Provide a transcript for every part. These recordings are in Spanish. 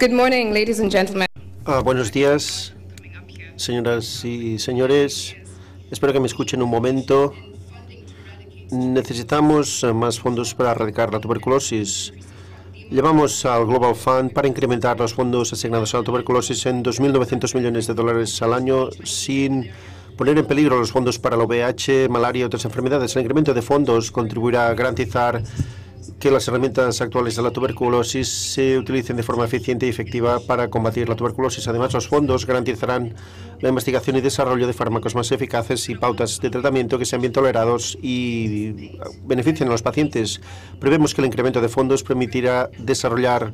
Good morning, ladies and gentlemen. Ah, buenos días, señoras y señores. Espero que me escuchen un momento. Necesitamos eh, más fondos para erradicar la tuberculosis. Llevamos al Global Fund para incrementar los fondos asignados a la tuberculosis en 2.900 millones de dólares al año sin poner en peligro los fondos para la VIH, malaria y otras enfermedades. El incremento de fondos contribuirá a garantizar que las herramientas actuales de la tuberculosis se utilicen de forma eficiente y efectiva para combatir la tuberculosis. Además, los fondos garantizarán la investigación y desarrollo de fármacos más eficaces y pautas de tratamiento que sean bien tolerados y beneficien a los pacientes. Prevemos que el incremento de fondos permitirá desarrollar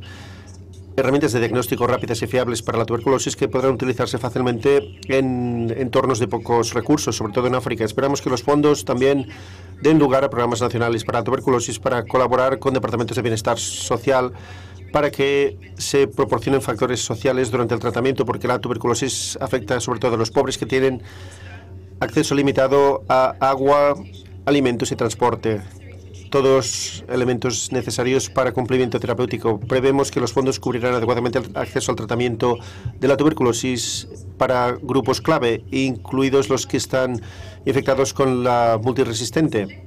herramientas de diagnóstico rápidas y fiables para la tuberculosis que podrán utilizarse fácilmente en entornos de pocos recursos, sobre todo en África. Esperamos que los fondos también den lugar a programas nacionales para la tuberculosis para colaborar con departamentos de bienestar social para que se proporcionen factores sociales durante el tratamiento, porque la tuberculosis afecta sobre todo a los pobres que tienen acceso limitado a agua, alimentos y transporte todos elementos necesarios para cumplimiento terapéutico. Prevemos que los fondos cubrirán adecuadamente el acceso al tratamiento de la tuberculosis para grupos clave, incluidos los que están infectados con la multiresistente.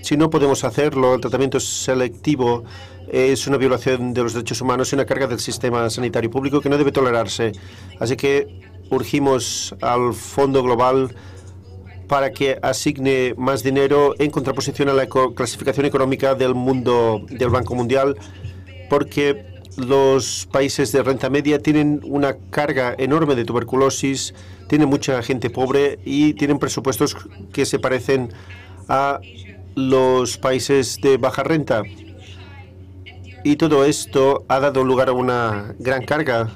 Si no podemos hacerlo, el tratamiento selectivo es una violación de los derechos humanos y una carga del sistema sanitario público que no debe tolerarse. Así que urgimos al Fondo Global para que asigne más dinero en contraposición a la clasificación económica del mundo del Banco Mundial, porque los países de renta media tienen una carga enorme de tuberculosis, tienen mucha gente pobre y tienen presupuestos que se parecen a los países de baja renta. Y todo esto ha dado lugar a una gran carga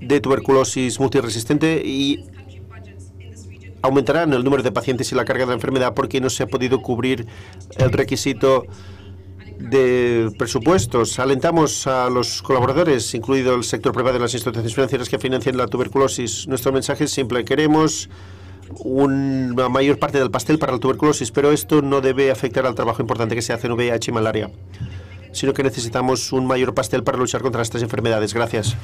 de tuberculosis multiresistente y aumentarán el número de pacientes y la carga de la enfermedad porque no se ha podido cubrir el requisito de presupuestos. Alentamos a los colaboradores, incluido el sector privado y las instituciones financieras que financian la tuberculosis. Nuestro mensaje es simple. Queremos una mayor parte del pastel para la tuberculosis, pero esto no debe afectar al trabajo importante que se hace en VIH y malaria, sino que necesitamos un mayor pastel para luchar contra estas enfermedades. Gracias.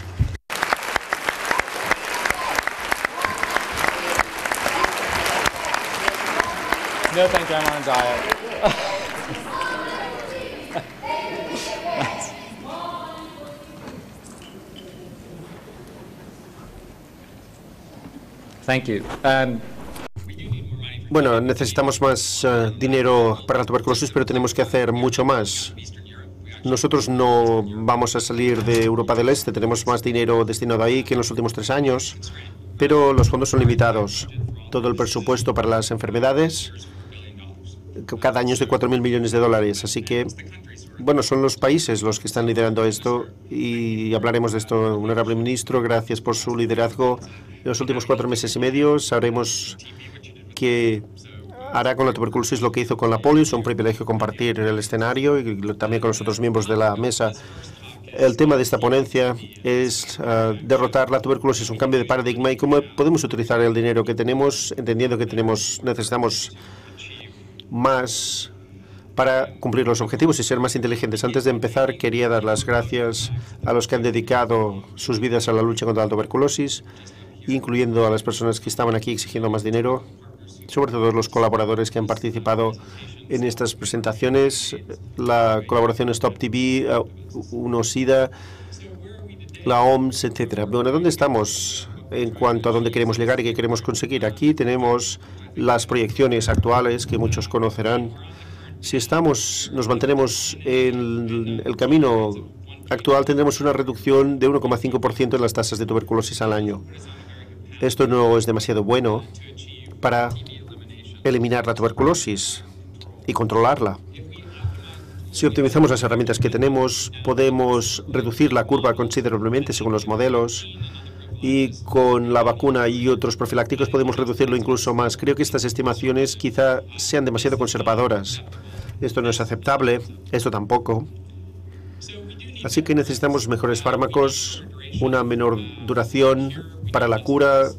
No, thank you. I'm on a diet. Thank you. Um, bueno, necesitamos más uh, dinero para la tuberculosis, pero tenemos que hacer mucho más. Nosotros no vamos a salir de Europa del Este, tenemos más dinero destinado ahí que en los últimos tres años, pero los fondos son limitados. Todo el presupuesto para las enfermedades cada año es de 4.000 millones de dólares. Así que, bueno, son los países los que están liderando esto y hablaremos de esto, honorable ministro. Gracias por su liderazgo. En los últimos cuatro meses y medio sabremos que hará con la tuberculosis lo que hizo con la polio. Es un privilegio compartir el escenario y también con los otros miembros de la mesa. El tema de esta ponencia es ah, derrotar la tuberculosis, un cambio de paradigma y cómo podemos utilizar el dinero que tenemos, entendiendo que tenemos necesitamos más para cumplir los objetivos y ser más inteligentes. Antes de empezar, quería dar las gracias a los que han dedicado sus vidas a la lucha contra la tuberculosis, incluyendo a las personas que estaban aquí exigiendo más dinero, sobre todo los colaboradores que han participado en estas presentaciones, la colaboración Stop TV, UNOSIDA, la OMS, etcétera. Bueno, ¿dónde estamos en cuanto a dónde queremos llegar y qué queremos conseguir? Aquí tenemos las proyecciones actuales que muchos conocerán. Si estamos, nos mantenemos en el camino actual, tendremos una reducción de 1,5% en las tasas de tuberculosis al año. Esto no es demasiado bueno para eliminar la tuberculosis y controlarla. Si optimizamos las herramientas que tenemos, podemos reducir la curva considerablemente según los modelos y con la vacuna y otros profilácticos podemos reducirlo incluso más. Creo que estas estimaciones quizá sean demasiado conservadoras. Esto no es aceptable, esto tampoco. Así que necesitamos mejores fármacos, una menor duración para la cura,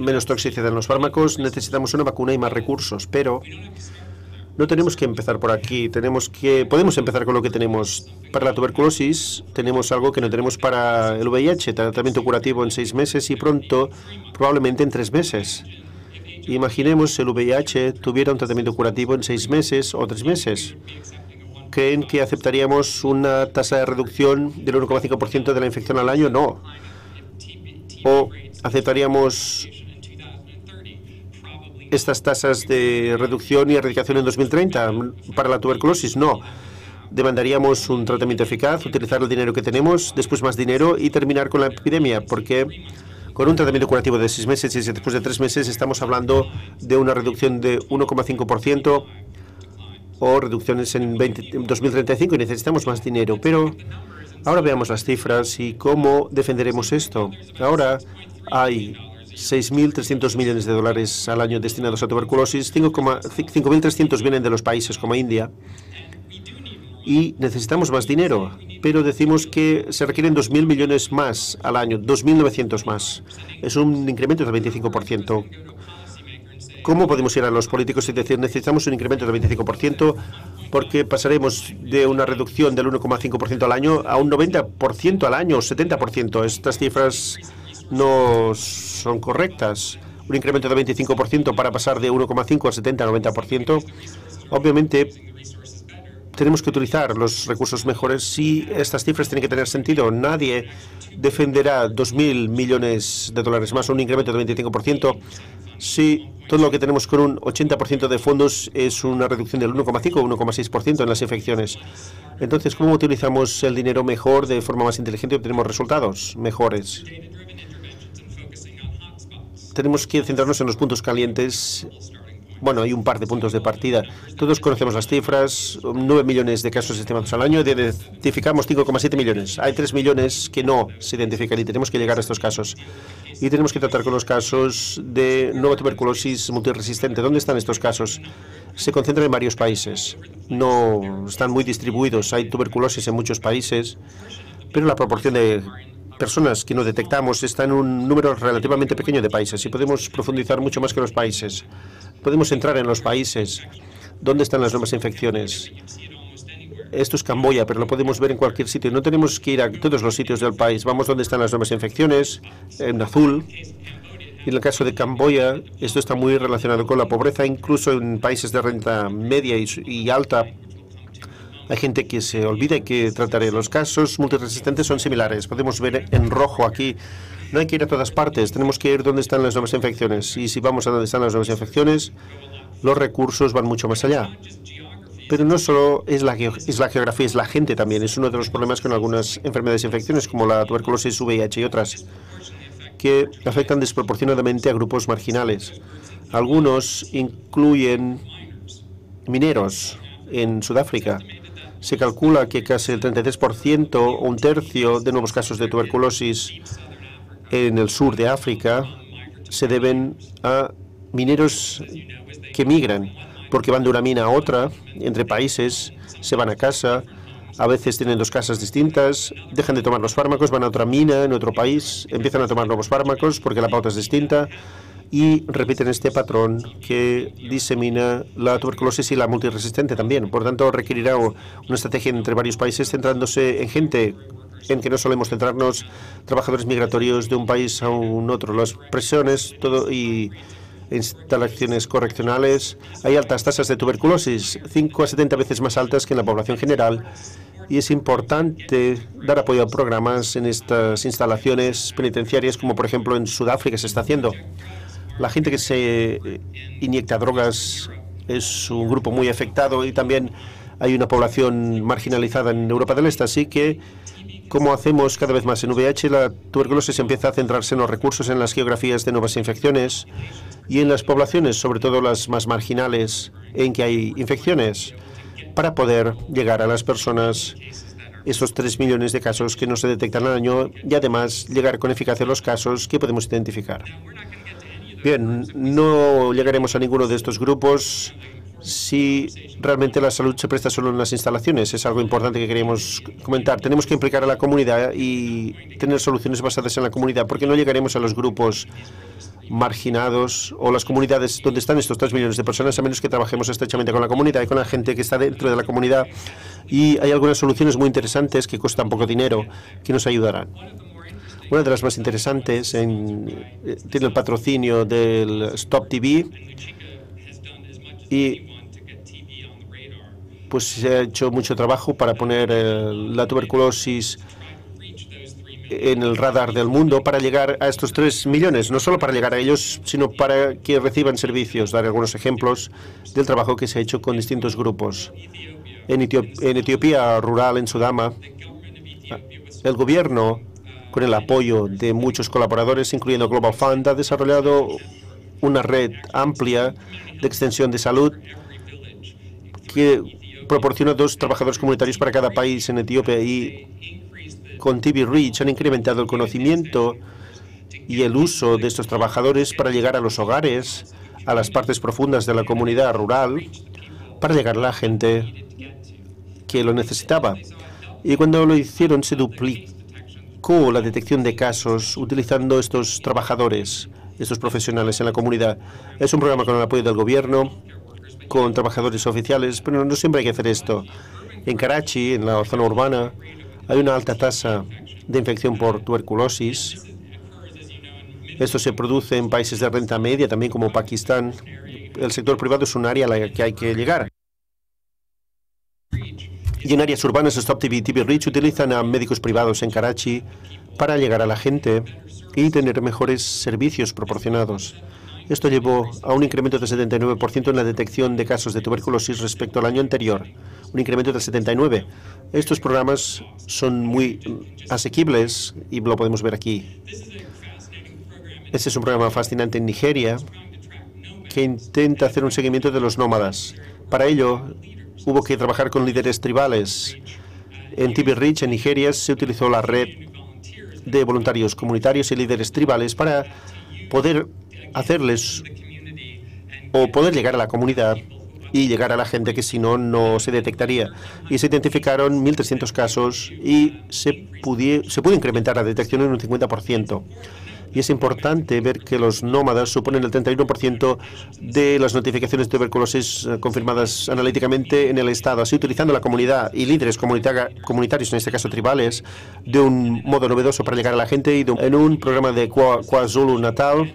menos toxicidad en los fármacos, necesitamos una vacuna y más recursos, pero No tenemos que empezar por aquí, tenemos que podemos empezar con lo que tenemos. Para la tuberculosis tenemos algo que no tenemos para el VIH, tratamiento curativo en seis meses y pronto probablemente en tres meses. Imaginemos el VIH tuviera un tratamiento curativo en seis meses o tres meses. ¿Creen que aceptaríamos una tasa de reducción del 1,5% de la infección al año? No. ¿O aceptaríamos estas tasas de reducción y erradicación en 2030 para la tuberculosis? No. Demandaríamos un tratamiento eficaz, utilizar el dinero que tenemos, después más dinero y terminar con la epidemia, porque con un tratamiento curativo de seis meses y después de tres meses estamos hablando de una reducción de 1,5% o reducciones en, 2035 y necesitamos más dinero. Pero ahora veamos las cifras y cómo defenderemos esto. Ahora hay 6.300 millones de dólares al año destinados a tuberculosis, 5.300 vienen de los países como India y necesitamos más dinero, pero decimos que se requieren 2.000 millones más al año, 2.900 más. Es un incremento del 25%. ¿Cómo podemos ir a los políticos y decir necesitamos un incremento del 25%? Porque pasaremos de una reducción del 1,5% al año a un 90% al año, 70%. Estas cifras no son correctas. Un incremento del 25% para pasar de 1,5 a 70 a 90%. Obviamente, tenemos que utilizar los recursos mejores si estas cifras tienen que tener sentido. Nadie defenderá 2.000 millones de dólares más, un incremento del 25%, si todo lo que tenemos con un 80% de fondos es una reducción del 1,5 o 1,6% en las infecciones. Entonces, ¿cómo utilizamos el dinero mejor de forma más inteligente y obtenemos resultados mejores? Tenemos que centrarnos en los puntos calientes bueno, hay un par de puntos de partida. Todos conocemos las cifras, 9 millones de casos estimados al año, identificamos 5,7 millones. Hay 3 millones que no se identifican y tenemos que llegar a estos casos. Y tenemos que tratar con los casos de nueva tuberculosis multiresistente. ¿Dónde están estos casos? Se concentran en varios países. No están muy distribuidos. Hay tuberculosis en muchos países, pero la proporción de personas que no detectamos está en un número relativamente pequeño de países y podemos profundizar mucho más que los países. Podemos entrar en los países donde están las nuevas infecciones. Esto es Camboya, pero lo podemos ver en cualquier sitio. No tenemos que ir a todos los sitios del país. Vamos donde están las nuevas infecciones, en azul. Y en el caso de Camboya, esto está muy relacionado con la pobreza, incluso en países de renta media y, alta. Hay gente que se olvida que trataré. Los casos multiresistentes son similares. Podemos ver en rojo aquí no hay que ir a todas partes, tenemos que ir donde están las nuevas infecciones. Y si vamos a donde están las nuevas infecciones, los recursos van mucho más allá. Pero no solo es la, es la geografía, es la gente también. Es uno de los problemas con algunas enfermedades e infecciones, como la tuberculosis, VIH y otras, que afectan desproporcionadamente a grupos marginales. Algunos incluyen mineros en Sudáfrica. Se calcula que casi el 33% o un tercio de nuevos casos de tuberculosis en el sur de África se deben a mineros que migran, porque van de una mina a otra, entre países, se van a casa, a veces tienen dos casas distintas, dejan de tomar los fármacos, van a otra mina en otro país, empiezan a tomar nuevos fármacos porque la pauta es distinta y repiten este patrón que disemina la tuberculosis y la multiresistente también. Por tanto, requerirá una estrategia entre varios países centrándose en gente en que no solemos centrarnos trabajadores migratorios de un país a un otro. Las presiones todo y instalaciones correccionales. Hay altas tasas de tuberculosis, 5 a 70 veces más altas que en la población general. Y es importante dar apoyo a programas en estas instalaciones penitenciarias, como por ejemplo en Sudáfrica se está haciendo. La gente que se inyecta drogas es un grupo muy afectado y también hay una población marginalizada en Europa del Este, así que como hacemos cada vez más en VIH, la tuberculosis empieza a centrarse en los recursos, en las geografías de nuevas infecciones y en las poblaciones, sobre todo las más marginales, en que hay infecciones, para poder llegar a las personas esos 3 millones de casos que no se detectan al año y además llegar con eficacia a los casos que podemos identificar. Bien, no llegaremos a ninguno de estos grupos si realmente la salud se presta solo en las instalaciones. Es algo importante que queríamos comentar. Tenemos que implicar a la comunidad y tener soluciones basadas en la comunidad, porque no llegaremos a los grupos marginados o las comunidades donde están estos 3 millones de personas, a menos que trabajemos estrechamente con la comunidad y con la gente que está dentro de la comunidad. Y hay algunas soluciones muy interesantes que cuestan poco dinero que nos ayudarán. Una de las más interesantes en, eh, tiene el patrocinio del Stop TV y pues se ha hecho mucho trabajo para poner eh, la tuberculosis en el radar del mundo para llegar a estos 3 millones, no solo para llegar a ellos, sino para que reciban servicios. Dar algunos ejemplos del trabajo que se ha hecho con distintos grupos. En, en Etiopía rural, en Sudama, el gobierno, con el apoyo de muchos colaboradores, incluyendo Global Fund, ha desarrollado una red amplia de extensión de salud que proporciona dos trabajadores comunitarios para cada país en Etiopía y con TV Reach han incrementado el conocimiento y el uso de estos trabajadores para llegar a los hogares, a las partes profundas de la comunidad rural, para llegar a la gente que lo necesitaba. Y cuando lo hicieron se duplicó la detección de casos utilizando estos trabajadores, estos profesionales en la comunidad. Es un programa con el apoyo del gobierno, con trabajadores oficiales, pero no siempre hay que hacer esto. En Karachi, en la zona urbana, hay una alta tasa de infección por tuberculosis. Esto se produce en países de renta media, también como Pakistán. El sector privado es un área a la que hay que llegar. Y en áreas urbanas, Stop TV y TV Reach utilizan a médicos privados en Karachi para llegar a la gente y tener mejores servicios proporcionados. Esto llevó a un incremento del 79% en la detección de casos de tuberculosis respecto al año anterior, un incremento del 79%. Estos programas son muy asequibles y lo podemos ver aquí. Este es un programa fascinante en Nigeria que intenta hacer un seguimiento de los nómadas. Para ello, hubo que trabajar con líderes tribales. En Tibi Rich, en Nigeria, se utilizó la red de voluntarios comunitarios y líderes tribales para poder hacerles o poder llegar a la comunidad y llegar a la gente que si no, no se detectaría. Y se identificaron 1.300 casos y se, se pudo incrementar la detección en un 50%. Y es importante ver que los nómadas suponen el 31% de las notificaciones de tuberculosis eh, confirmadas analíticamente en el Estado. Así, utilizando la comunidad y líderes comunitarios, en este caso tribales, de un modo novedoso para llegar a la gente y en un programa de KwaZulu Natal,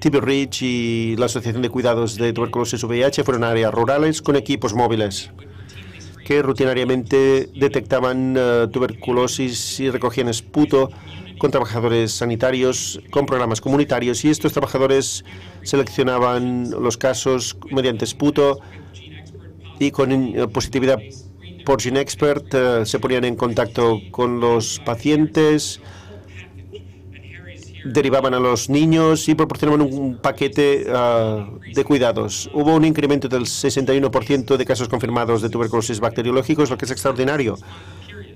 TB Rich y la Asociación de Cuidados de Tuberculosis VIH fueron áreas rurales con equipos móviles que rutinariamente detectaban eh, tuberculosis y recogían esputo con trabajadores sanitarios, con programas comunitarios y estos trabajadores seleccionaban los casos mediante esputo y con eh, positividad por GeneXpert eh, se ponían en contacto con los pacientes derivaban a los niños y proporcionaban un paquete ah, de cuidados. Hubo un incremento del 61% de casos confirmados de tuberculosis bacteriológicos, lo que es extraordinario.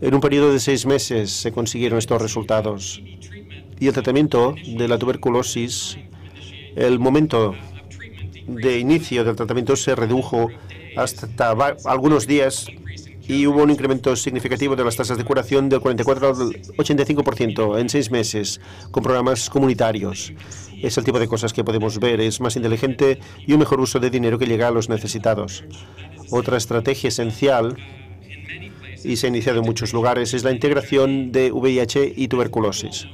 En un periodo de seis meses se consiguieron estos resultados. Y el tratamiento de la tuberculosis, el momento de inicio del tratamiento se redujo hasta algunos días y hubo un incremento significativo de las tasas de curación del 44 al 85% en seis meses con programas comunitarios. Es el tipo de cosas que podemos ver. Es más inteligente y un mejor uso de dinero que llega a los necesitados. Otra estrategia esencial y se ha iniciado en muchos lugares es la integración de VIH y tuberculosis.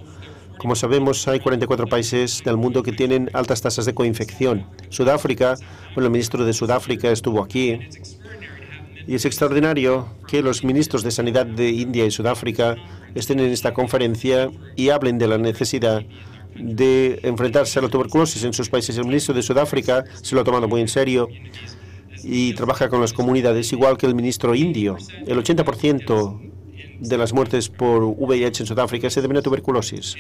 Como sabemos, hay 44 países del mundo que tienen altas tasas de coinfección. Sudáfrica, bueno, el ministro de Sudáfrica estuvo aquí y es extraordinario que los ministros de Sanidad de India y Sudáfrica estén en esta conferencia y hablen de la necesidad de enfrentarse a la tuberculosis en sus países. El ministro de Sudáfrica se lo ha tomado muy en serio y trabaja con las comunidades igual que el ministro indio. El 80% de las muertes por VIH en Sudáfrica se deben a tuberculosis.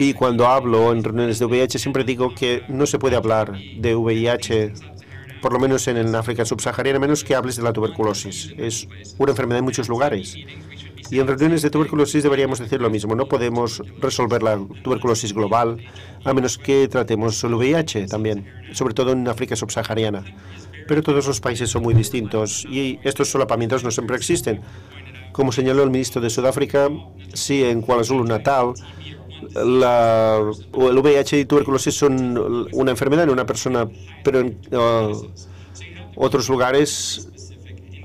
Y cuando hablo en reuniones de VIH siempre digo que no se puede hablar de VIH por lo menos en África subsahariana, menos que hables de la tuberculosis. Es una enfermedad en muchos lugares. Y en reuniones de tuberculosis deberíamos decir lo mismo. No podemos resolver la tuberculosis global a menos que tratemos el VIH también, sobre todo en África subsahariana. Pero todos los países son muy distintos y estos solapamientos no siempre existen. Como señaló el ministro de Sudáfrica, sí, en KwaZulu-Natal el VIH y tuberculosis son una enfermedad en una persona, pero en uh, otros lugares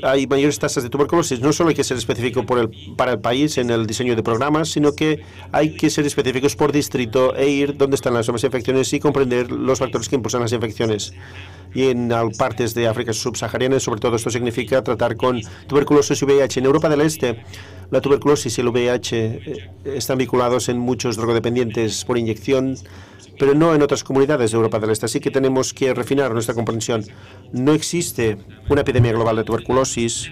hay mayores tasas de tuberculosis. No solo hay que ser específico para el país en el diseño de programas, sino que hay que ser específicos por distrito e ir donde están las nuevas infecciones y comprender los factores que impulsan las infecciones. Y en partes de África subsahariana, sobre todo esto significa tratar con tuberculosis y VIH. En Europa del Este, la tuberculosis y el VIH eh, están vinculados en muchos drogodependientes por inyección pero no en otras comunidades de Europa del Este. Así que tenemos que refinar nuestra comprensión. No existe una epidemia global de tuberculosis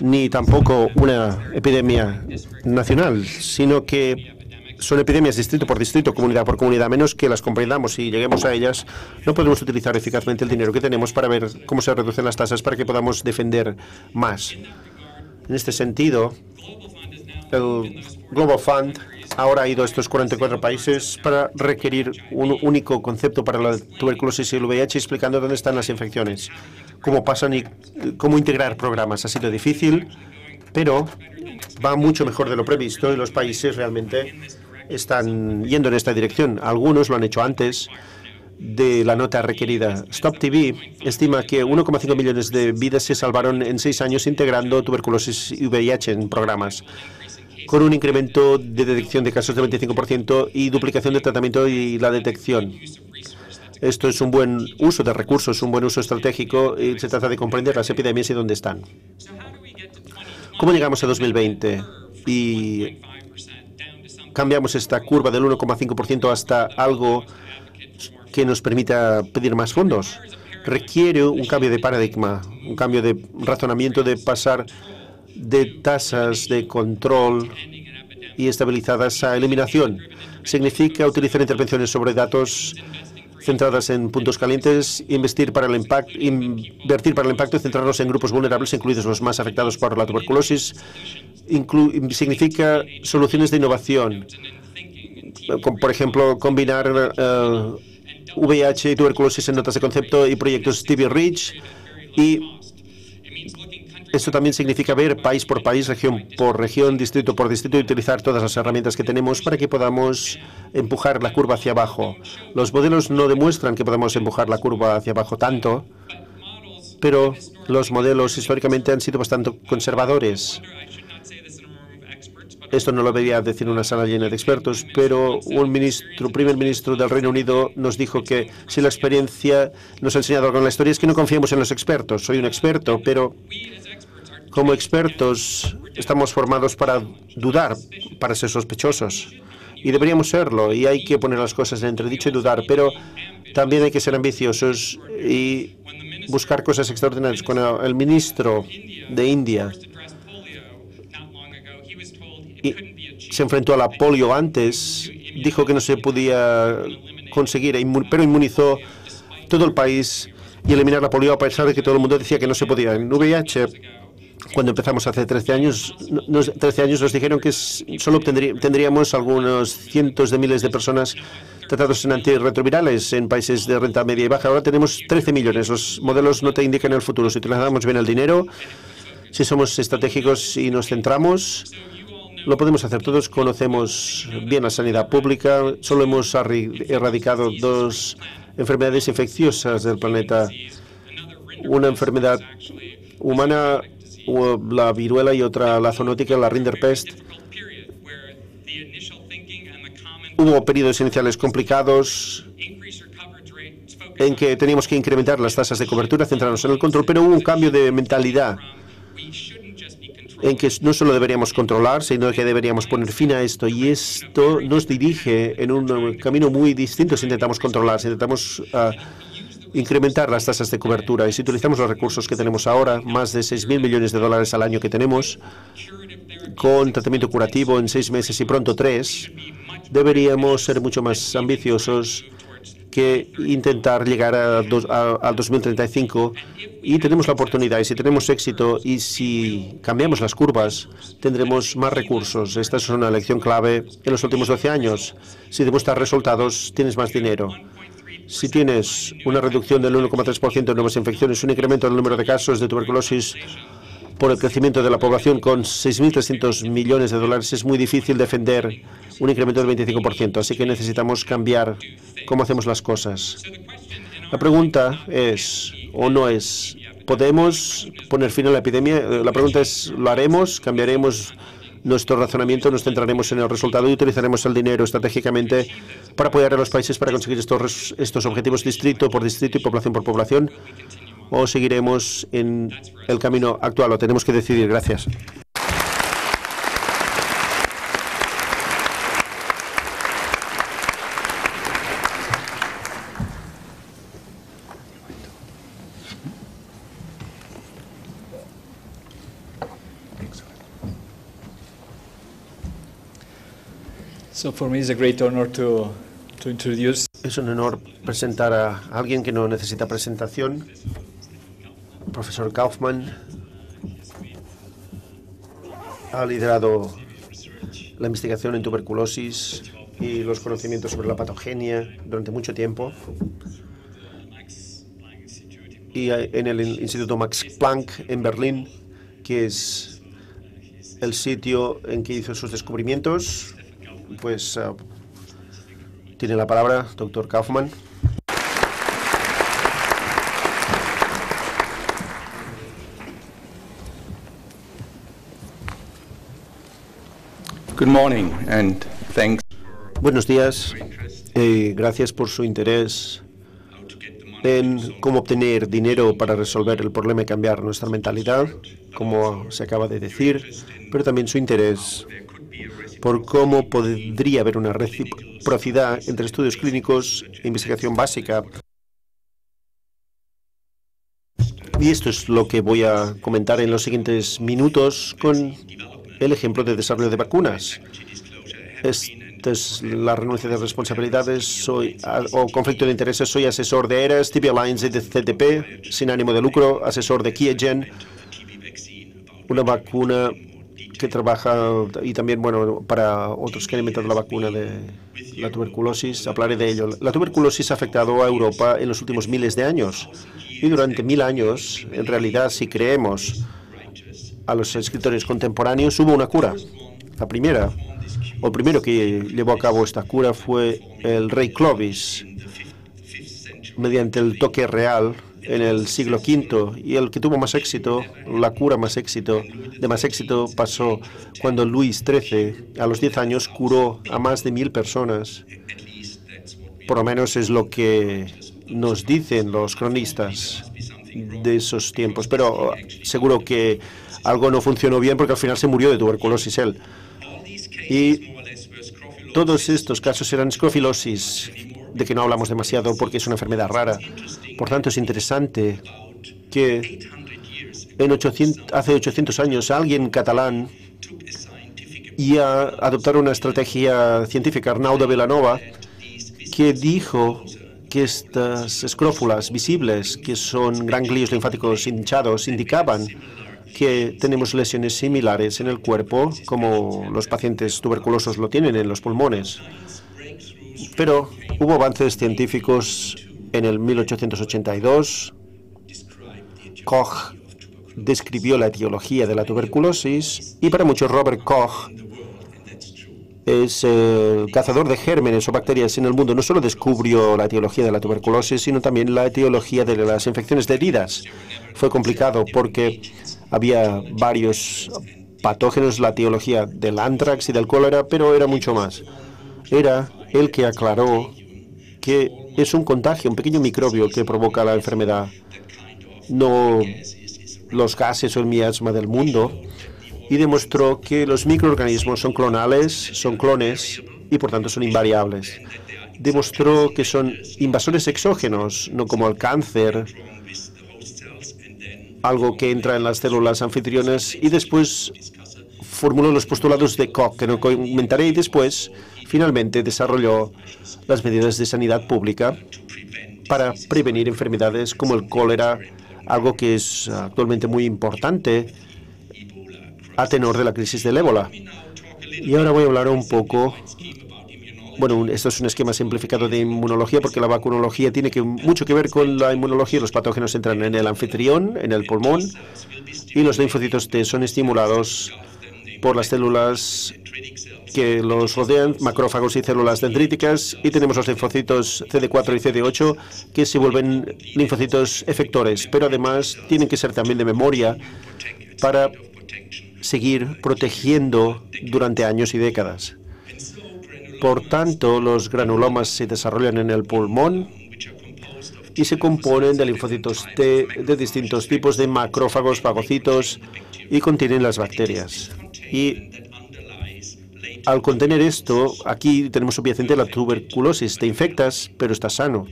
ni tampoco una epidemia nacional, sino que son epidemias distrito por distrito, comunidad por comunidad. Menos que las comprendamos y lleguemos a ellas, no podemos utilizar eficazmente el dinero que tenemos para ver cómo se reducen las tasas para que podamos defender más. En este sentido, el Global Fund ahora ha ido a estos 44 países para requerir un único concepto para la tuberculosis y el VIH, explicando dónde están las infecciones, cómo pasan y cómo integrar programas. Ha sido difícil, pero va mucho mejor de lo previsto y los países realmente están yendo en esta dirección. Algunos lo han hecho antes de la nota requerida. Stop TV estima que 1,5 millones de vidas se salvaron en seis años integrando tuberculosis y VIH en programas con un incremento de detección de casos del 25% y duplicación de tratamiento y la detección. Esto es un buen uso de recursos, un buen uso estratégico y se trata de comprender las epidemias y dónde están. ¿Cómo llegamos a 2020 y cambiamos esta curva del 1,5% hasta algo que nos permita pedir más fondos? Requiere un cambio de paradigma, un cambio de razonamiento de pasar de tasas de control y estabilizadas a eliminación. Significa utilizar intervenciones sobre datos centradas en puntos calientes, para el invertir para el impacto y centrarnos en grupos vulnerables, incluidos los más afectados por la tuberculosis. significa soluciones de innovación, por ejemplo, combinar VIH eh, y tuberculosis en notas de concepto y proyectos Stevie Rich y esto también significa ver país por país, región por región, distrito por distrito y utilizar todas las herramientas que tenemos para que podamos empujar la curva hacia abajo. Los modelos no demuestran que podamos empujar la curva hacia abajo tanto, pero los modelos históricamente han sido bastante conservadores. Esto no lo debería decir una sala llena de expertos, pero un ministro, primer ministro del Reino Unido nos dijo que si la experiencia nos ha enseñado algo en la historia es que no confiemos en los expertos. Soy un experto, pero como expertos estamos formados para dudar, para ser sospechosos. Y deberíamos serlo, y hay que poner las cosas en entredicho y dudar, pero también hay que ser ambiciosos y buscar cosas extraordinarias. Cuando el ministro de India se enfrentó a la polio antes, dijo que no se podía conseguir, pero inmunizó todo el país y eliminar la polio a pesar de que todo el mundo decía que no se podía. En VIH cuando empezamos hace 13 años, nos, 13 años nos dijeron que solo tendríamos algunos cientos de miles de personas tratados en antirretrovirales en países de renta media y baja. Ahora tenemos 13 millones. Los modelos no te indican el futuro. Si utilizamos bien el dinero, si somos estratégicos y nos centramos, lo podemos hacer. Todos conocemos bien la sanidad pública. Solo hemos erradicado dos enfermedades infecciosas del planeta. Una enfermedad humana la viruela y otra la zoonótica, la Rinderpest. Hubo periodos iniciales complicados en que teníamos que incrementar las tasas de cobertura, centrarnos en el control, pero hubo un cambio de mentalidad en que no solo deberíamos controlar, sino que deberíamos poner fin a esto. Y esto nos dirige en un camino muy distinto si intentamos controlar, si intentamos ah, incrementar las tasas de cobertura. Y si utilizamos los recursos que tenemos ahora, más de 6.000 millones de dólares al año que tenemos, con tratamiento curativo en seis meses y pronto tres, deberíamos ser mucho más ambiciosos que intentar llegar al 2035 y tenemos la oportunidad y si tenemos éxito y si cambiamos las curvas tendremos más recursos. Esta es una lección clave en los últimos 12 años. Si demuestras resultados tienes más dinero. Si tienes una reducción del 1,3% de nuevas infecciones, un incremento del número de casos de tuberculosis por el crecimiento de la población con 6.300 millones de dólares es muy difícil defender un incremento del 25%, así que necesitamos cambiar cómo hacemos las cosas. La pregunta es, o no es, ¿podemos poner fin a la epidemia? Eh, la pregunta es, ¿lo haremos? ¿Cambiaremos nuestro razonamiento? ¿Nos centraremos en el resultado y utilizaremos el dinero estratégicamente para apoyar a los países para conseguir estos, estos objetivos distrito por distrito y población por población? ¿O seguiremos en el camino actual? Lo tenemos que decidir. Gracias. So for me, it's a great honor to, to introduce Es un honor presentar a alguien que no necesita presentación, profesor Kaufman. Ha liderado la investigación en tuberculosis y los conocimientos sobre la patogenia durante mucho tiempo. Y en el Instituto Max Planck en Berlín, que es el sitio en que hizo sus descubrimientos, pues ah, tiene la palabra doctor Kaufman. Good morning and thanks. Buenos días y gracias por su interés en cómo obtener dinero para resolver el problema y cambiar nuestra mentalidad, como se acaba de decir, pero también su interés por cómo podría haber una reciprocidad entre estudios clínicos e investigación básica. Y esto es lo que voy a comentar en los siguientes minutos con el ejemplo de desarrollo de vacunas. Esta es la renuncia de responsabilidades o conflicto de intereses. Soy asesor de ERAS, TB Alliance y de CTP, sin ánimo de lucro, asesor de Kiegen, una vacuna que trabaja y también, bueno, para otros que han inventado la vacuna de la tuberculosis, hablaré de ello. La tuberculosis ha afectado a Europa en los últimos miles de años y durante mil años, en realidad, si creemos a los escritores contemporáneos, hubo una cura. La primera, o el primero que llevó a cabo esta cura fue el rey Clovis, mediante el toque real en el siglo V y el que tuvo más éxito, la cura más éxito, de más éxito pasó cuando Luis XIII, a los 10 años, curó a más de mil personas. Por lo menos es lo que nos dicen los cronistas de esos tiempos. Pero seguro que algo no funcionó bien porque al final se murió de tuberculosis él. Y todos estos casos eran escrofilosis, de que no hablamos demasiado porque es una enfermedad rara. Por tanto, es interesante que en 800, hace 800 años alguien catalán ya adoptara una estrategia científica, Arnau de Vilanova, que dijo que estas escrófulas visibles, que son ganglios linfáticos hinchados, indicaban que tenemos lesiones similares en el cuerpo, como los pacientes tuberculosos lo tienen en los pulmones. Pero hubo avances científicos en el 1882. Koch describió la etiología de la tuberculosis y para muchos Robert Koch es el cazador de gérmenes o bacterias en el mundo. No solo descubrió la etiología de la tuberculosis, sino también la etiología de las infecciones de heridas. Fue complicado porque había varios patógenos, la etiología del antrax y del cólera, pero era mucho más. Era el que aclaró que es un contagio, un pequeño microbio que provoca la enfermedad, no los gases o el miasma del mundo, y demostró que los microorganismos son clonales, son clones y por tanto son invariables. Demostró que son invasores exógenos, no como el cáncer, algo que entra en las células anfitriones, y después formuló los postulados de Koch, que no comentaré, y después finalmente desarrolló las medidas de sanidad pública para prevenir enfermedades como el cólera, algo que es actualmente muy importante a tenor de la crisis del ébola. Y ahora voy a hablar un poco bueno, esto es un esquema simplificado de inmunología porque la vacunología tiene mucho que ver con la inmunología. Los patógenos entran en el anfitrión, en el pulmón, y los linfocitos T son estimulados por las células que los rodean, macrófagos y células dendríticas, y tenemos los linfocitos CD4 y CD8 que se vuelven linfocitos efectores, pero además tienen que ser también de memoria para seguir protegiendo durante años y décadas. Por tanto, los granulomas se desarrollan en el pulmón y se componen de linfocitos T de distintos tipos de macrófagos, fagocitos y contienen las bacterias. Y al contener esto, aquí tenemos subyacente la tuberculosis. Te infectas, pero estás sano.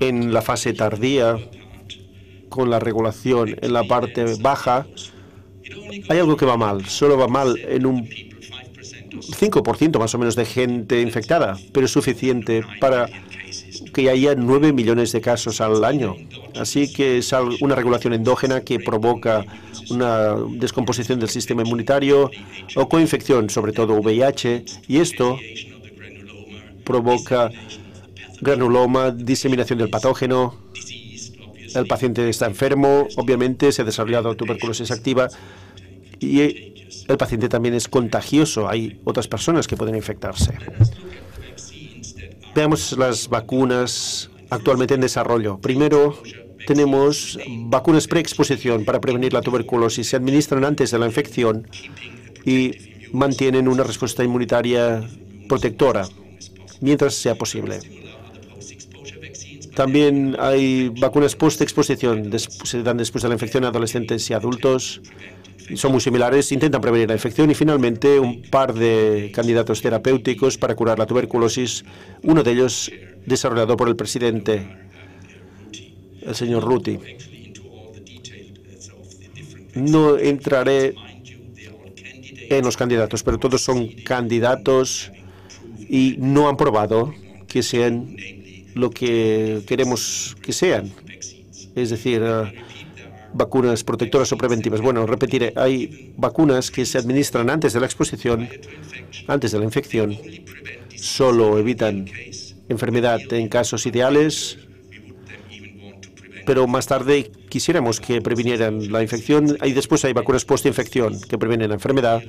En la fase tardía, con la regulación en la parte baja, hay algo que va mal. Solo va mal en un 5% más o menos de gente infectada, pero es suficiente para que haya 9 millones de casos al año. Así que es una regulación endógena que provoca una descomposición del sistema inmunitario o coinfección, sobre todo VIH, y esto provoca granuloma, diseminación del patógeno, el paciente está enfermo, obviamente se ha desarrollado tuberculosis activa y el paciente también es contagioso. Hay otras personas que pueden infectarse. Veamos las vacunas actualmente en desarrollo. Primero, tenemos vacunas preexposición para prevenir la tuberculosis. Se administran antes de la infección y mantienen una respuesta inmunitaria protectora mientras sea posible. También hay vacunas post-exposición, se dan después de la infección a adolescentes y adultos son muy similares, intentan prevenir la infección y finalmente un par de candidatos terapéuticos para curar la tuberculosis, uno de ellos desarrollado por el presidente, el señor Ruti. No entraré en los candidatos, pero todos son candidatos y no han probado que sean lo que queremos que sean. Es decir, vacunas protectoras o preventivas. Bueno, repetiré, hay vacunas que se administran antes de la exposición, antes de la infección, solo evitan enfermedad en casos ideales, pero más tarde quisiéramos que previnieran la infección y después hay vacunas post-infección que previenen la enfermedad,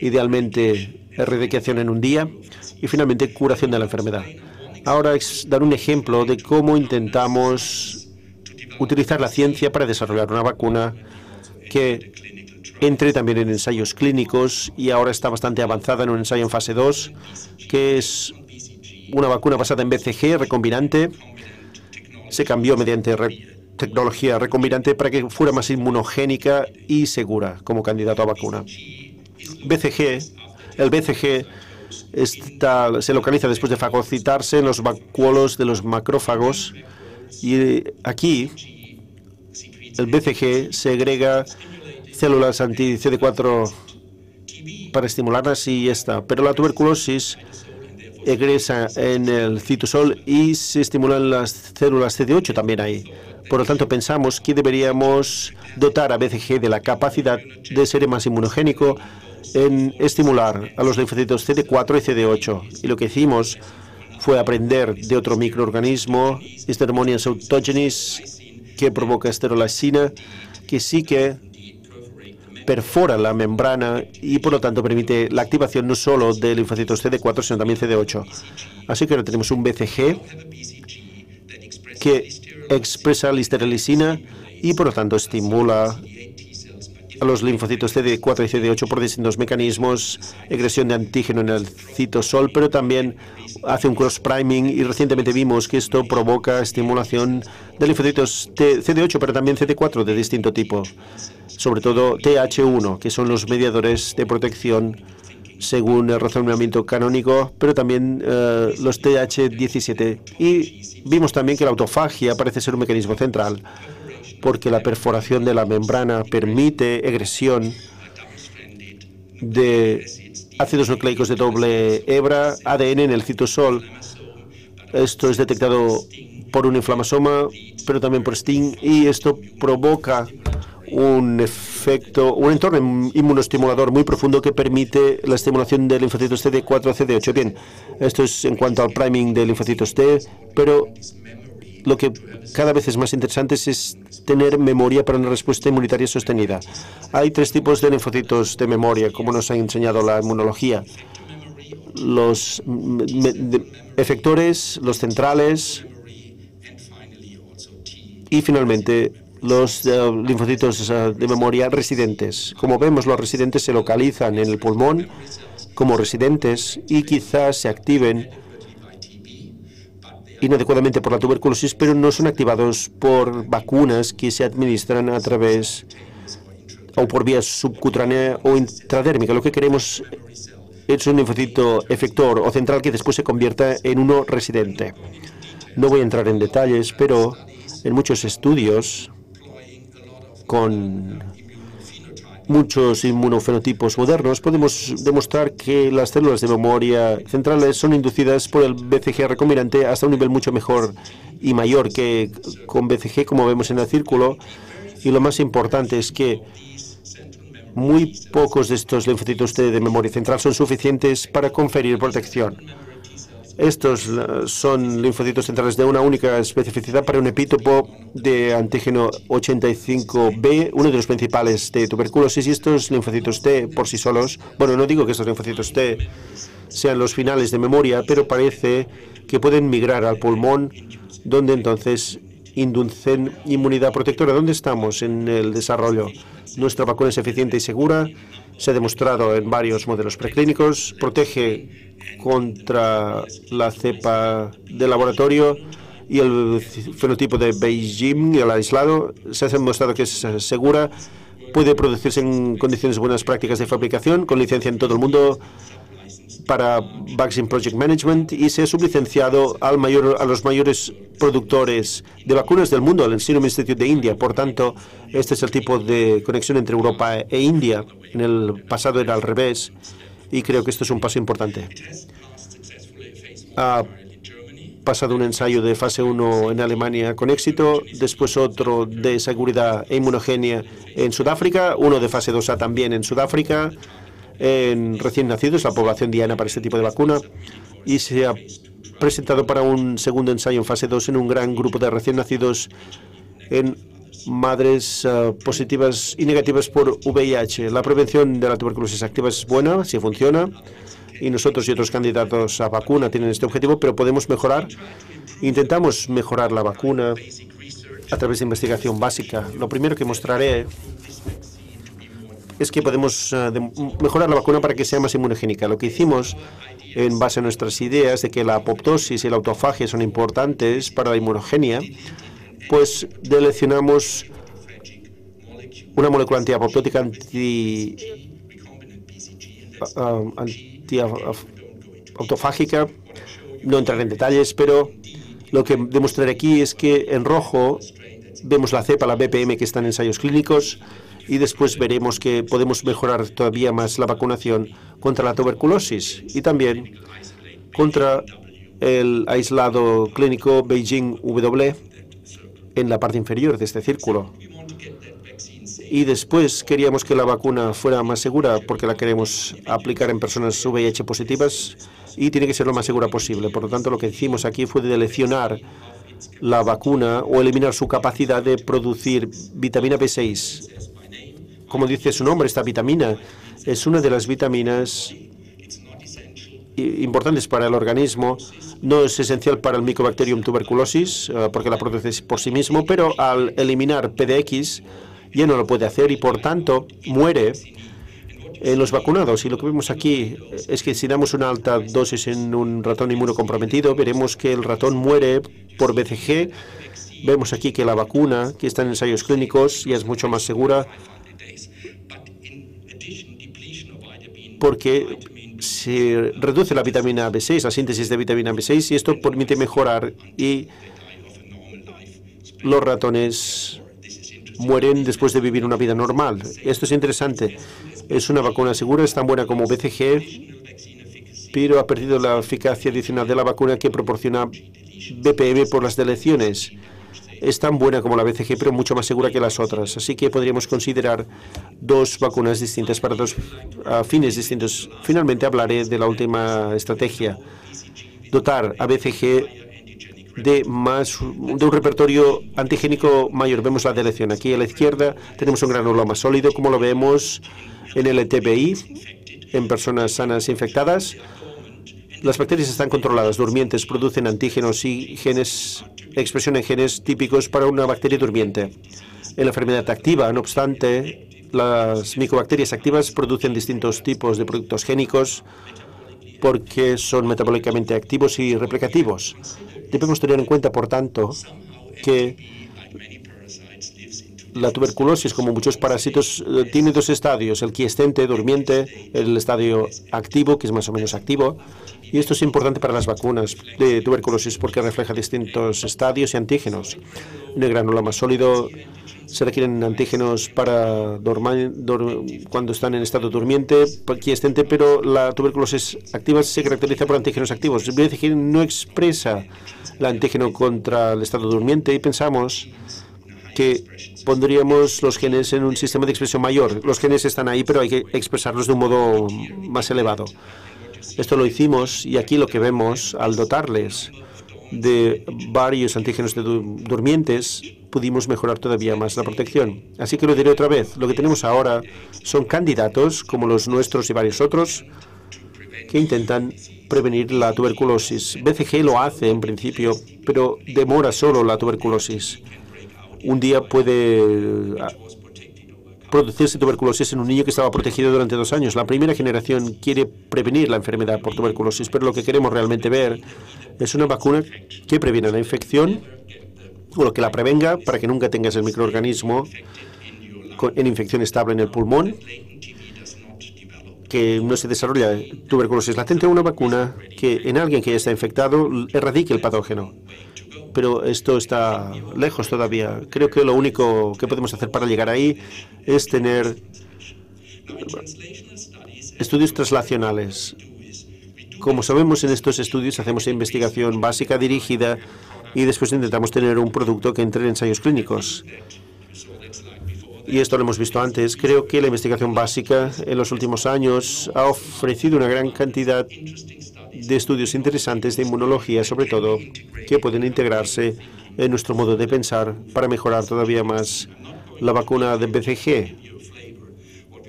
idealmente erradicación en un día y finalmente curación de la enfermedad. Ahora es dar un ejemplo de cómo intentamos utilizar la ciencia para desarrollar una vacuna que entre también en ensayos clínicos y ahora está bastante avanzada en un ensayo en fase 2, que es una vacuna basada en BCG recombinante. Se cambió mediante tecnología recombinante para que fuera más inmunogénica y segura como candidato a vacuna. BCG, el BCG se localiza después de fagocitarse en los vacuolos de los macrófagos y aquí el BCG segrega células anti-CD4 para estimularlas y ya está. Pero la tuberculosis egresa en el citosol y se estimulan las células CD8 también ahí. Por lo tanto, pensamos que deberíamos dotar a BCG de la capacidad de ser más inmunogénico en estimular a los linfocitos CD4 y CD8. Y lo que hicimos fue aprender de otro microorganismo, Stermonias autogenis, que provoca esterolacina, que sí que perfora la membrana y por lo tanto permite la activación no solo de linfocitos CD4, sino también CD8. Así que ahora tenemos un BCG que expresa la y por lo tanto estimula a los linfocitos CD4 y CD8 por distintos mecanismos, agresión de antígeno en el citosol, pero también hace un cross-priming y recientemente vimos que esto provoca estimulación de linfocitos CD8, pero también CD4 de distinto tipo, sobre todo TH1, que son los mediadores de protección según el razonamiento canónico, pero también eh, los TH17. Y vimos también que la autofagia parece ser un mecanismo central porque la perforación de la membrana permite egresión de ácidos nucleicos de doble hebra, ADN en el citosol. Esto es detectado por un inflamasoma, pero también por STING, y esto provoca un efecto, un entorno inmunoestimulador muy profundo que permite la estimulación de linfocitos T de 4 a CD8. Bien, esto es en cuanto al priming de linfocitos T, pero lo que cada vez es más interesante es tener memoria para una respuesta inmunitaria sostenida. Hay tres tipos de linfocitos de memoria, como nos ha enseñado la inmunología. Los efectores, los centrales y finalmente los eh, linfocitos de memoria residentes. Como vemos, los residentes se localizan en el pulmón como residentes y quizás se activen inadecuadamente por la tuberculosis, pero no son activados por vacunas que se administran a través o por vía subcutánea o intradérmica. Lo que queremos es un linfocito efector o central que después se convierta en uno residente. No voy a entrar en detalles, pero en muchos estudios con muchos inmunofenotipos modernos, podemos demostrar que las células de memoria centrales son inducidas por el BCG recombinante hasta un nivel mucho mejor y mayor que con BCG, como vemos en el círculo. Y lo más importante es que muy pocos de estos linfocitos de memoria central son suficientes para conferir protección. Estos son linfocitos centrales de una única especificidad para un epítopo de antígeno 85B, uno de los principales de tuberculosis. Y estos linfocitos T por sí solos, bueno, no digo que estos linfocitos T sean los finales de memoria, pero parece que pueden migrar al pulmón, donde entonces inducen inmunidad protectora. ¿Dónde estamos en el desarrollo? Nuestra vacuna es eficiente y segura. Se ha demostrado en varios modelos preclínicos. Protege contra la cepa de laboratorio y el fenotipo de Beijing, el aislado, se ha demostrado que es segura, puede producirse en condiciones buenas prácticas de fabricación, con licencia en todo el mundo para Vaccine Project Management y se ha sublicenciado al mayor, a los mayores productores de vacunas del mundo, el Serum Institute de India. Por tanto, este es el tipo de conexión entre Europa e India. En el pasado era al revés y creo que esto es un paso importante. Ha pasado un ensayo de fase 1 en Alemania con éxito, después otro de seguridad e inmunogenia en Sudáfrica, uno de fase 2A también en Sudáfrica, en recién nacidos, la población diana para este tipo de vacuna, y se ha presentado para un segundo ensayo en fase 2 en un gran grupo de recién nacidos en madres uh, positivas y negativas por VIH. La prevención de la tuberculosis activa es buena, si funciona, y nosotros y otros candidatos a vacuna tienen este objetivo, pero podemos mejorar. Intentamos mejorar la vacuna a través de investigación básica. Lo primero que mostraré es que podemos uh, mejorar la vacuna para que sea más inmunogénica. Lo que hicimos en base a nuestras ideas de que la apoptosis y la autofagia son importantes para la inmunogenia, pues deleccionamos una molécula antiapoptótica anti, uh, anti autofágica. No entraré en detalles, pero lo que demostraré aquí es que en rojo vemos la cepa, la BPM, que está en ensayos clínicos, y después veremos que podemos mejorar todavía más la vacunación contra la tuberculosis y también contra el aislado clínico Beijing W en la parte inferior de este círculo. Y después queríamos que la vacuna fuera más segura porque la queremos aplicar en personas VIH positivas y tiene que ser lo más segura posible. Por lo tanto, lo que hicimos aquí fue deleccionar la vacuna o eliminar su capacidad de producir vitamina B6. Como dice su nombre, esta vitamina es una de las vitaminas importantes para el organismo. No es esencial para el Mycobacterium tuberculosis eh, porque la produce por sí mismo, pero al eliminar PDX ya no lo puede hacer y por tanto muere en los vacunados. Y lo que vemos aquí es que si damos una alta dosis en un ratón inmunocomprometido, veremos que el ratón muere por BCG. Vemos aquí que la vacuna, que está en ensayos clínicos, ya es mucho más segura porque se reduce la vitamina B6, la síntesis de vitamina B6, y esto permite mejorar y los ratones mueren después de vivir una vida normal. Esto es interesante. Es una vacuna segura, es tan buena como BCG, pero ha perdido la eficacia adicional de la vacuna que proporciona BPM por las deleciones. Es tan buena como la BCG, pero mucho más segura que las otras. Así que podríamos considerar dos vacunas distintas para dos fines distintos. Finalmente hablaré de la última estrategia, dotar a BCG de más de un repertorio antigénico mayor. Vemos la delección aquí a la izquierda. Tenemos un granuloma sólido, como lo vemos en el ETBI, en personas sanas infectadas. Las bacterias están controladas, durmientes, producen antígenos y genes, expresión en genes típicos para una bacteria durmiente. En la enfermedad activa, no obstante, las micobacterias activas producen distintos tipos de productos génicos porque son metabólicamente activos y replicativos. Debemos tener en cuenta, por tanto, que la tuberculosis, como muchos parásitos, eh, tiene dos estadios, el quiescente, durmiente, el estadio activo, que es más o menos activo, y esto es importante para las vacunas de tuberculosis porque refleja distintos estadios y antígenos. En el granuloma sólido se requieren antígenos para cuando están en estado durmiente, quiescente, pero la tuberculosis activa se caracteriza por antígenos activos. El BCG no expresa el antígeno contra el estado durmiente y pensamos que pondríamos los genes en un sistema de expresión mayor. Los genes están ahí, pero hay que expresarlos de un modo más elevado. Esto lo hicimos y aquí lo que vemos al dotarles de varios antígenos de durmientes, pudimos mejorar todavía más la protección. Así que lo diré otra vez, lo que tenemos ahora son candidatos, como los nuestros y varios otros, que intentan prevenir la tuberculosis. BCG lo hace en principio, pero demora solo la tuberculosis un día puede ah, producirse tuberculosis en un niño que estaba protegido durante dos años. La primera generación quiere prevenir la enfermedad por tuberculosis, pero lo que queremos realmente ver es una vacuna que previene la infección o lo que la prevenga para que nunca tengas el microorganismo en infección estable en el pulmón, que no se desarrolla tuberculosis latente, o una vacuna que en alguien que ya está infectado erradique el patógeno pero esto está lejos todavía. Creo que lo único que podemos hacer para llegar ahí es tener estudios translacionales. Como sabemos, en estos estudios hacemos investigación básica dirigida y después intentamos tener un producto que entre en ensayos clínicos. Y esto lo hemos visto antes. Creo que la investigación básica en los últimos años ha ofrecido una gran cantidad de estudios interesantes de inmunología, sobre todo, que pueden integrarse en nuestro modo de pensar para mejorar todavía más la vacuna de BCG.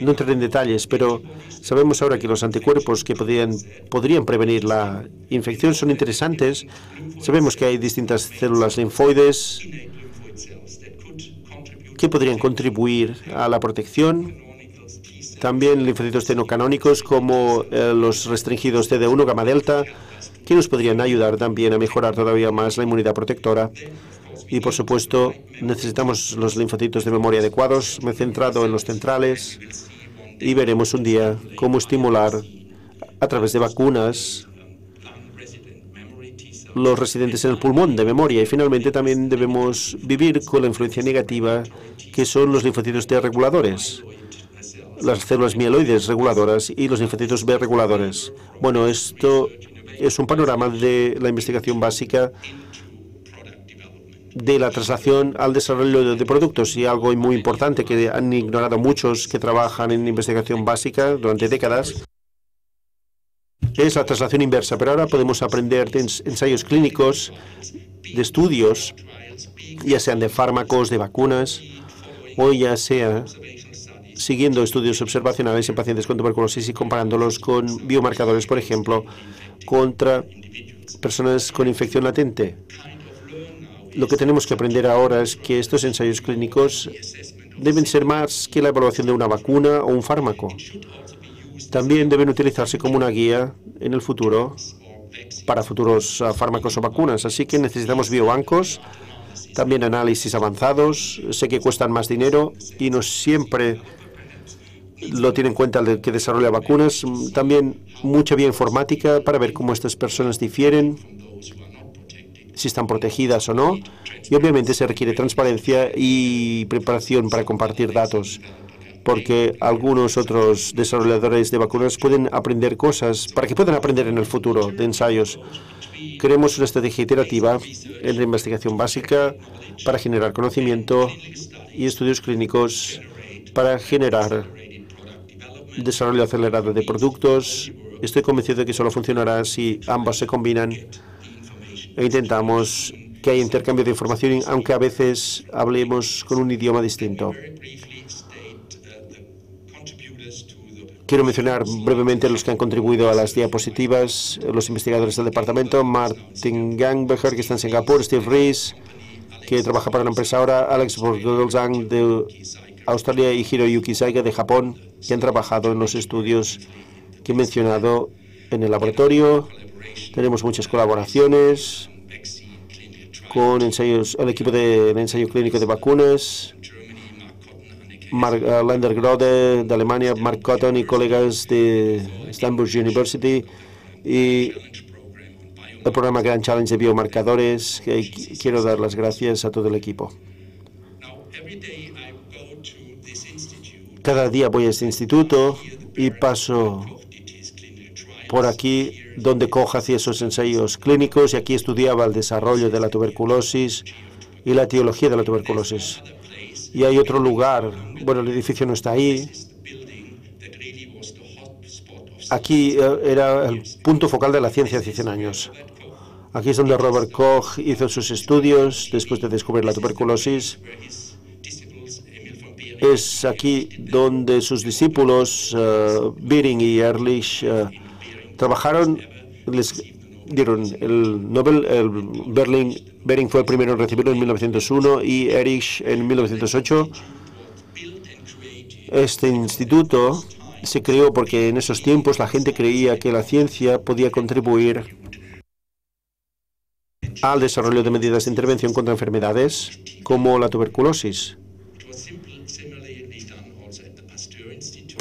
No entraré en detalles, pero sabemos ahora que los anticuerpos que podrían, podrían prevenir la infección son interesantes. Sabemos que hay distintas células linfoides que podrían contribuir a la protección también linfocitos tenocanónicos como eh, los restringidos TD1 gamma delta, que nos podrían ayudar también a mejorar todavía más la inmunidad protectora. Y por supuesto, necesitamos los linfocitos de memoria adecuados. Me he centrado en los centrales y veremos un día cómo estimular a través de vacunas los residentes en el pulmón de memoria. Y finalmente también debemos vivir con la influencia negativa que son los linfocitos T reguladores las células mieloides reguladoras y los linfocitos B reguladores. Bueno, esto es un panorama de la investigación básica de la traslación al desarrollo de productos y algo muy importante que han ignorado muchos que trabajan en investigación básica durante décadas es la traslación inversa. Pero ahora podemos aprender de ensayos clínicos, de estudios, ya sean de fármacos, de vacunas, o ya sea siguiendo estudios observacionales en pacientes con tuberculosis y comparándolos con biomarcadores, por ejemplo, contra personas con infección latente. Lo que tenemos que aprender ahora es que estos ensayos clínicos deben ser más que la evaluación de una vacuna o un fármaco. También deben utilizarse como una guía en el futuro para futuros ah, fármacos o vacunas. Así que necesitamos biobancos, también análisis avanzados. Sé que cuestan más dinero y no siempre lo tiene en cuenta el que desarrolla vacunas. También mucha bioinformática para ver cómo estas personas difieren, si están protegidas o no. Y obviamente se requiere transparencia y preparación para compartir datos. porque algunos otros desarrolladores de vacunas pueden aprender cosas para que puedan aprender en el futuro de ensayos. Queremos una estrategia iterativa en la investigación básica para generar conocimiento y estudios clínicos para generar desarrollo acelerado de productos. Estoy convencido de que solo funcionará si ambas se combinan e intentamos que haya intercambio de información, aunque a veces hablemos con un idioma distinto. Quiero mencionar brevemente los que han contribuido a las diapositivas, los investigadores del departamento, Martin Gangbecher, que está en Singapur, Steve Rees, que trabaja para la empresa ahora, Alex Borgolzang de Australia y Hiroyuki Saiga de Japón, que han trabajado en los estudios que he mencionado en el laboratorio. Tenemos muchas colaboraciones con ensayos, el equipo de, ensayo clínico de vacunas, Mark, uh, Lander Grode de Alemania, Mark Cotton y colegas de Stanford University y el programa Grand Challenge de biomarcadores. Que quiero dar las gracias a todo el equipo. Cada día voy a este instituto y paso por aquí donde Koch hacía esos ensayos clínicos y aquí estudiaba el desarrollo de la tuberculosis y la etiología de la tuberculosis. Y hay otro lugar, bueno, el edificio no está ahí. Aquí eh, era el punto focal de la ciencia hace 100 años. Aquí es donde Robert Koch hizo sus estudios después de descubrir la tuberculosis. Es aquí donde sus discípulos, uh, y Ehrlich, uh, trabajaron, les dieron el Nobel, el Berlin, Bering fue el primero en recibirlo en 1901 y Erich en 1908. Este instituto se creó porque en esos tiempos la gente creía que la ciencia podía contribuir al desarrollo de medidas de intervención contra enfermedades como la tuberculosis.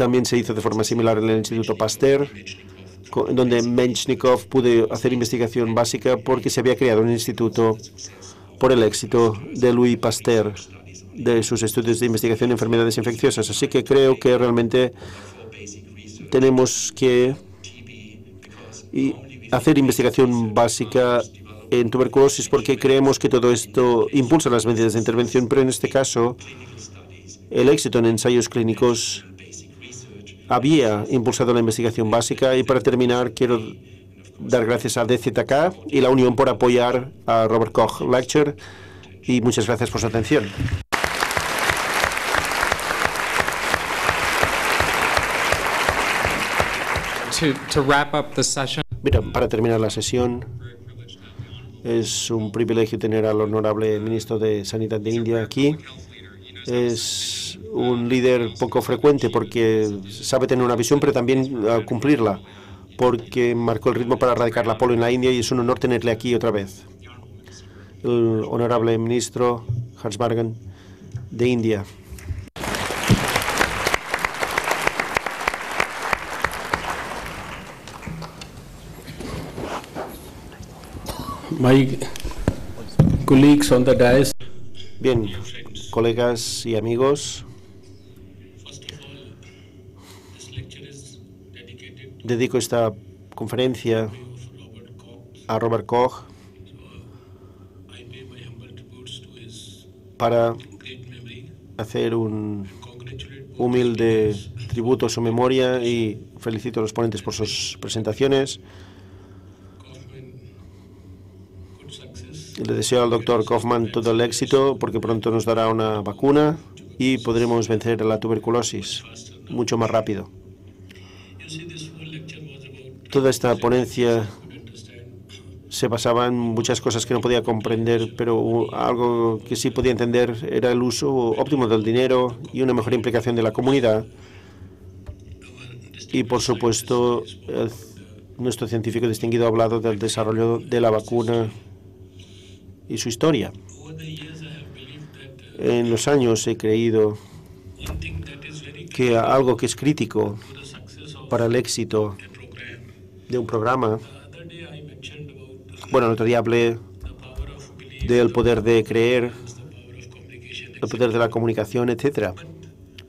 También se hizo de forma similar en el Instituto Pasteur donde Menchnikov pudo hacer investigación básica porque se había creado un instituto por el éxito de Louis Pasteur de sus estudios de investigación en enfermedades infecciosas. Así que creo que realmente tenemos que hacer investigación básica en tuberculosis porque creemos que todo esto impulsa las medidas de intervención, pero en este caso el éxito en ensayos clínicos había impulsado la investigación básica y para terminar quiero dar gracias a DZK y la Unión por apoyar a Robert Koch Lecture y muchas gracias por su atención. Mira, para terminar la sesión, es un privilegio tener al honorable ministro de Sanidad de India aquí. Es un líder poco frecuente porque sabe tener una visión, pero también ah, cumplirla, porque marcó el ritmo para erradicar la polio en la India y es un honor tenerle aquí otra vez. El honorable ministro Hans Bargan de India. My colleagues on the dais. Bien, colegas y amigos, dedico esta conferencia a Robert Koch para hacer un humilde tributo a su memoria y felicito a los ponentes por sus presentaciones. Le deseo al doctor Kaufman todo el éxito porque pronto nos dará una vacuna y podremos vencer la tuberculosis mucho más rápido. Toda esta ponencia se basaba en muchas cosas que no podía comprender, pero algo que sí podía entender era el uso óptimo del dinero y una mejor implicación de la comunidad. Y, por supuesto, nuestro científico distinguido ha hablado del desarrollo de la vacuna y su historia. En los años he creído que algo que es crítico para el éxito de un programa. Bueno, el otro día hablé del poder de creer, el poder de la comunicación, etcétera.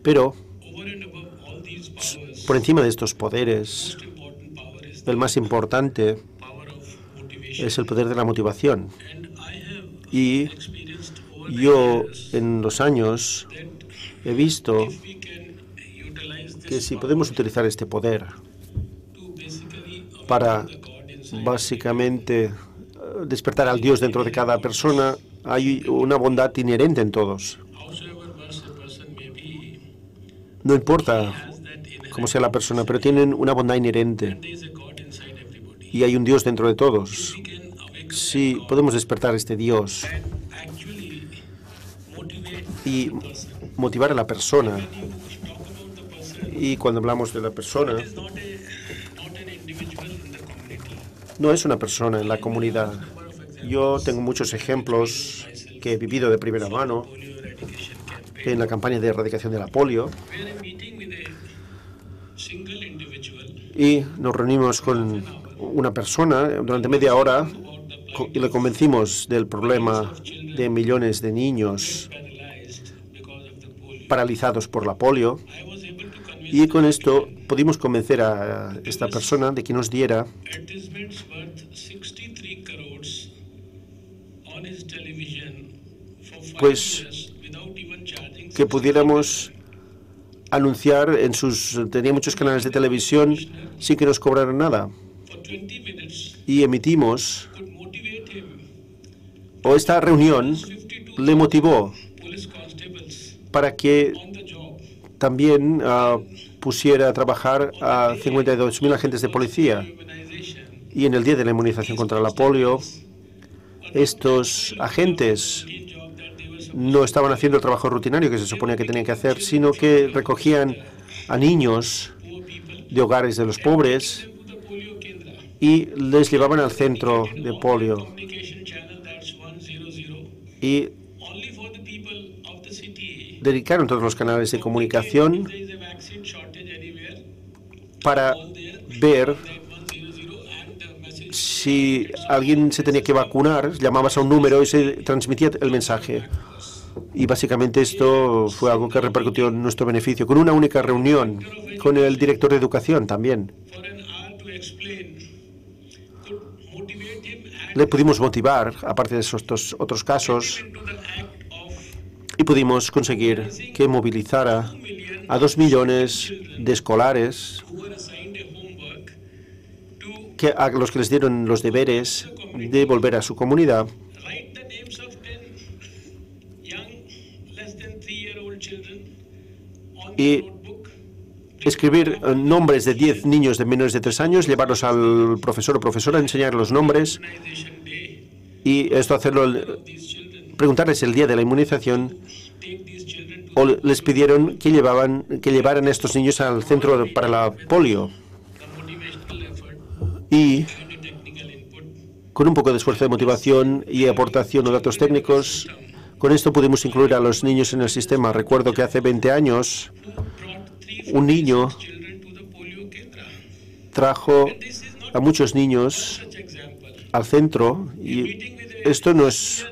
Pero Por encima de estos poderes, el más importante es el poder de la motivación. Y yo en los años he visto que si podemos utilizar este poder para básicamente eh, despertar al Dios dentro de cada persona, hay una bondad inherente en todos. No importa cómo sea la persona, pero tienen una bondad inherente. Y hay un Dios dentro de todos. Si podemos despertar este Dios y motivar a la persona, y cuando hablamos de la persona, no es una persona en la comunidad. Yo tengo muchos ejemplos que he vivido de primera mano en la campaña de erradicación de la polio. Y nos reunimos con una persona durante media hora y le convencimos del problema de millones de niños paralizados por la polio. Y con esto pudimos convencer a esta persona de que nos diera pues que pudiéramos anunciar en sus tenía muchos canales de televisión sin que nos cobraran nada y emitimos o esta reunión le motivó para que también uh, pusiera a trabajar a 52.000 agentes de policía. Y en el día de la inmunización contra la polio, estos agentes no estaban haciendo el trabajo rutinario que se suponía que tenían que hacer, sino que recogían a niños de hogares de los pobres y les llevaban al centro de polio. Y dedicaron todos los canales de comunicación para ver si alguien se tenía que vacunar, llamabas a un número y se transmitía el mensaje. Y básicamente esto fue algo que repercutió en nuestro beneficio, con una única reunión con el director de educación también. Le pudimos motivar, aparte de estos otros casos, y pudimos conseguir que movilizara a dos millones de escolares que a los que les dieron los deberes de volver a su comunidad. Y escribir nombres de 10 niños de menores de 3 años, llevarlos al profesor o profesora, enseñar los nombres y esto hacerlo, preguntarles el día de la inmunización o les pidieron que, llevaban, que llevaran a estos niños al centro para la polio. Y con un poco de esfuerzo de motivación y aportación de datos técnicos, con esto pudimos incluir a los niños en el sistema. Recuerdo que hace 20 años un niño trajo a muchos niños al centro y esto no es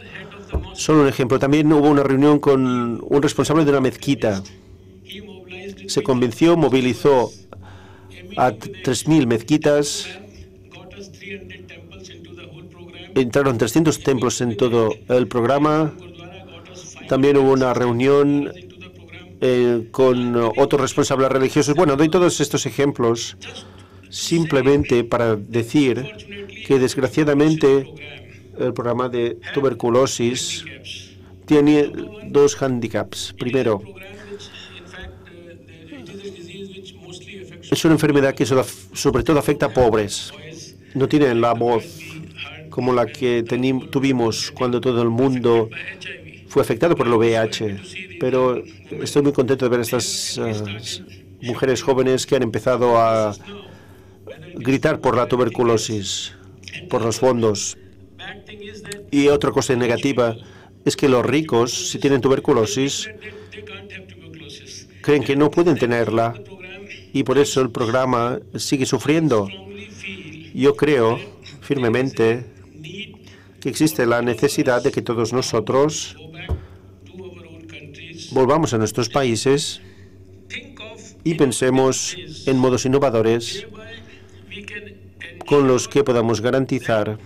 solo un ejemplo. También hubo una reunión con un responsable de una mezquita. Se convenció, movilizó a 3.000 mezquitas. Entraron 300 templos en todo el programa. También hubo una reunión eh, con otros responsables religiosos. Bueno, doy todos estos ejemplos simplemente para decir que desgraciadamente el programa de tuberculosis tiene dos handicaps. Primero, es una enfermedad que sobre todo afecta a pobres. No tienen la voz como la que tuvimos cuando todo el mundo fue afectado por el VIH. Pero estoy muy contento de ver a estas eh, mujeres jóvenes que han empezado a gritar por la tuberculosis, por los fondos. Y otra cosa negativa es que los ricos, si tienen tuberculosis, creen que no pueden tenerla y por eso el programa sigue sufriendo. Yo creo firmemente que existe la necesidad de que todos nosotros volvamos a nuestros países y pensemos en modos innovadores con los que podamos garantizar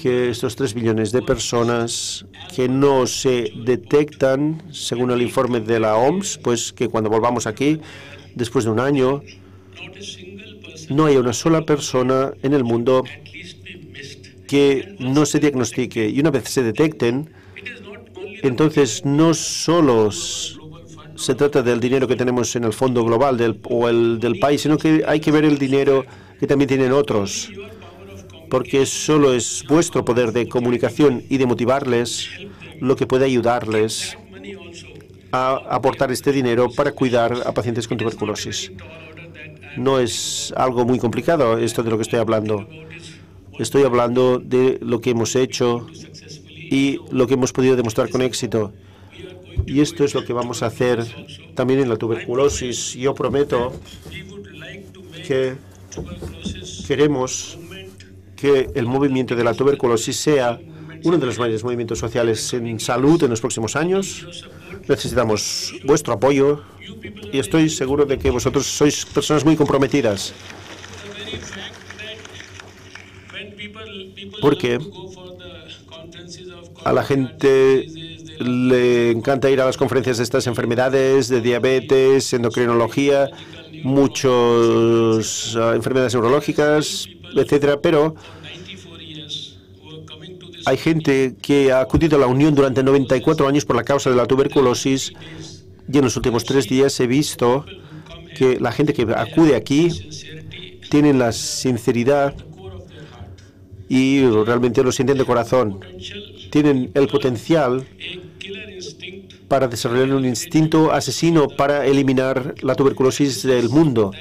que estos 3 millones de personas que no se detectan, según el informe de la OMS, pues que cuando volvamos aquí, después de un año, no haya una sola persona en el mundo que no se diagnostique. Y una vez se detecten, entonces no solo se trata del dinero que tenemos en el fondo global o el del país, sino que hay que ver el dinero que también tienen otros, porque solo es vuestro poder de comunicación y de motivarles lo que puede ayudarles a aportar este dinero para cuidar a pacientes con tuberculosis. No es algo muy complicado esto de lo que estoy hablando. Estoy hablando de lo que hemos hecho y lo que hemos podido demostrar con éxito. Y esto es lo que vamos a hacer también en la tuberculosis. Yo prometo que queremos que el movimiento de la tuberculosis sea uno de los mayores movimientos sociales en salud en los próximos años. Necesitamos vuestro apoyo y estoy seguro de que vosotros sois personas muy comprometidas. Porque a la gente le encanta ir a las conferencias de estas enfermedades, de diabetes, endocrinología, muchas uh, enfermedades neurológicas, etcétera, pero hay gente que ha acudido a la Unión durante 94 años por la causa de la tuberculosis y en los últimos tres días he visto que la gente que acude aquí tiene la sinceridad y realmente lo sienten de corazón. Tienen el potencial para desarrollar un instinto asesino para eliminar la tuberculosis del mundo.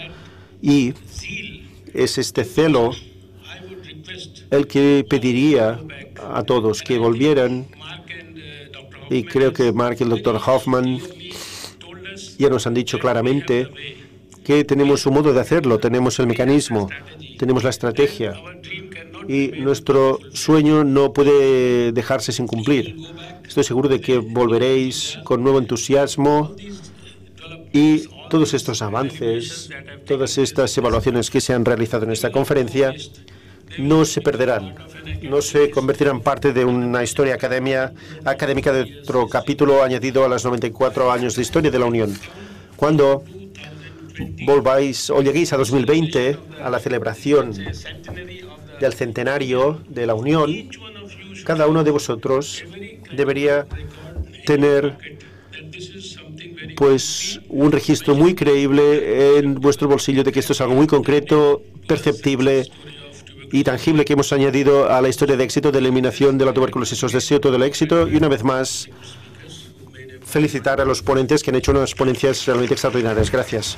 Y es este celo el que pediría a todos que volvieran, y creo que Mark y el doctor Hoffman ya nos han dicho claramente que tenemos un modo de hacerlo, tenemos el mecanismo, tenemos la estrategia y nuestro sueño no puede dejarse sin cumplir. Estoy seguro de que volveréis con nuevo entusiasmo y todos estos avances, todas estas evaluaciones que se han realizado en esta conferencia no se perderán, no se convertirán parte de una historia academia, académica de otro capítulo añadido a los 94 años de historia de la Unión. Cuando volváis o lleguéis a 2020, a la celebración del centenario de la Unión, cada uno de vosotros debería tener pues un registro muy creíble en vuestro bolsillo de que esto es algo muy concreto, perceptible y tangible que hemos añadido a la historia de éxito de eliminación de la tuberculosis. Os deseo todo el éxito y una vez más felicitar a los ponentes que han hecho unas ponencias realmente extraordinarias. Gracias.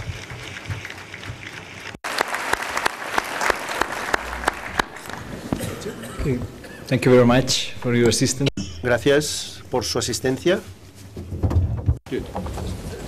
Thank you very much for your assistance. Gracias por su asistencia. Good.